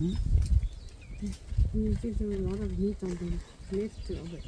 You give them a lot of meat on the left of it.